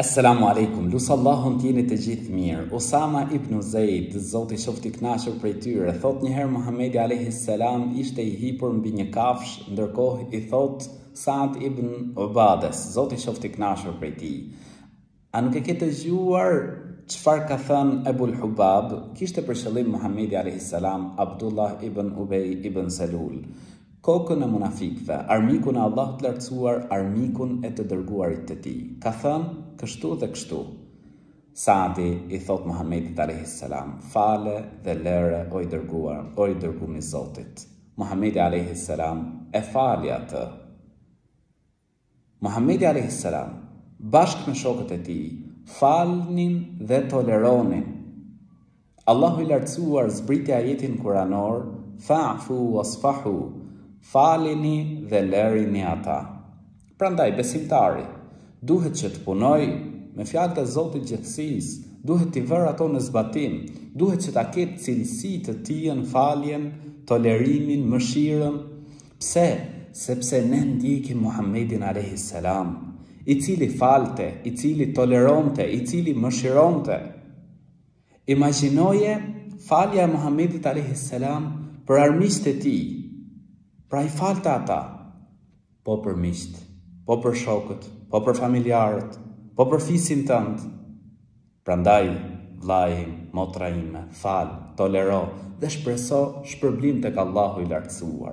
Esselamu alejkum, lus Allahun t'jeni të gjithë mirë. Usama ibn Zejd, Zoti qoftë i kënaqur prej tyre, thotë njëherë Muhammedi a.s. ishte i hipur mbi një kafshë, ndërkohë i thotë Saad ibn Ubades, Zoti qoftë i kënaqur prej tij. A nuk e ke dëgjuar çfarë ka thënë Ebul Hubab, kishte për qëllim Muhammedi a.s. Abdullah ibn Ubej ibn Selul. Kokën e munafikëve, armikun e Allahut të Lartësuar, armikun e të Dërguarit të Tij. Ka thënë, kështu dhe kështu. Sa'di i thotë Muhamedit alejhi selam, fale dhe lëre o i Dërguar, o i Dërguari i Zotit. Muhamedi alejhi selam e fali atë. Muhamedi alejhi selam bashkë me shokët e tij falnin dhe toleronin. Allahu i Lartësuar zbriti ajetin kuranor Fa'fu wasfahu, falini dhe lërini ata. Prandaj besimtari duhet që të punojë me fjalët e Zotit të gjithësisë, duhet t'i vërë ato në zbatim, duhet që ta ketë cilësi të tijën faljen, tolerimin, mëshirën, Pse? Sepse ne ndjekim Muhammedin alejhi selam, i cili falte, i cili toleronte, i cili mëshironte. Imagjinoje falja e Muhammedit alejhi selam për armiqtë e tij. Pra i falte ata, po për miqtë, po për shokët, po për familjarët, po për fisin tënd. Prandaj, vëllai im, motra ime, fal, tolero dhe shpreso shpërblim tek Allahu i Lartësuar.